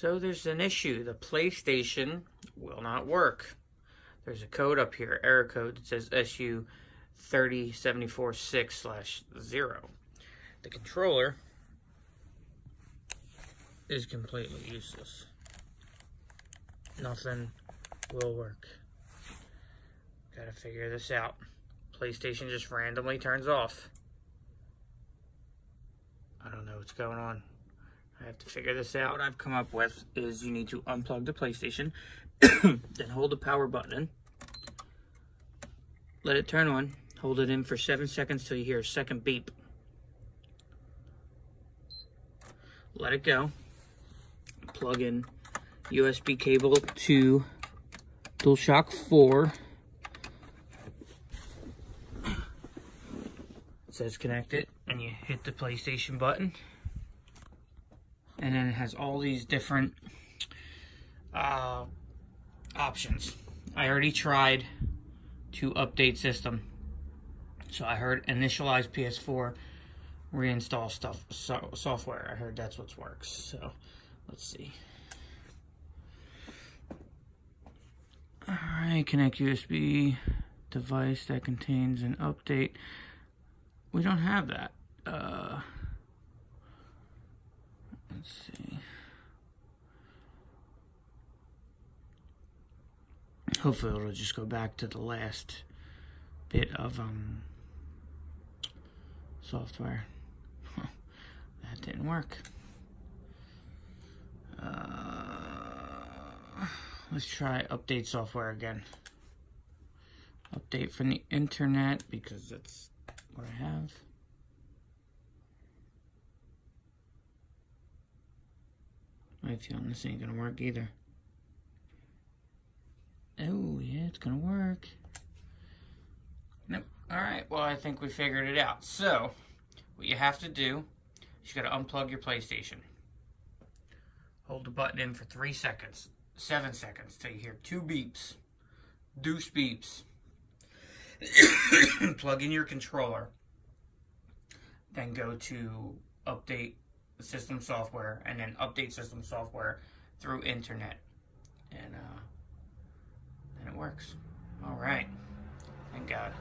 So there's an issue. The PlayStation will not work. There's a code up here, error code that says SU 30746 slash 0. The controller is completely useless. Nothing will work. Gotta figure this out. PlayStation just randomly turns off. I don't know what's going on. I have to figure this out. What I've come up with is you need to unplug the PlayStation, then hold the power button let it turn on, hold it in for seven seconds till you hear a second beep. Let it go, plug in USB cable to DualShock 4. It says connected, and you hit the PlayStation button and then it has all these different uh, options. I already tried to update system. So I heard initialize PS4, reinstall stuff so, software. I heard that's what works. So let's see. Alright, connect USB device that contains an update. We don't have that. Uh, Let's see. Hopefully it'll just go back to the last bit of um, software. that didn't work. Uh, let's try update software again. Update from the internet because that's what I have. I a feeling this ain't gonna work either. Oh, yeah, it's gonna work. Nope. Alright, well, I think we figured it out. So, what you have to do is you gotta unplug your PlayStation. Hold the button in for three seconds, seven seconds, till you hear two beeps. Deuce beeps. Plug in your controller. Then go to update system software and then update system software through internet. And uh, and it works. All right. Thank God.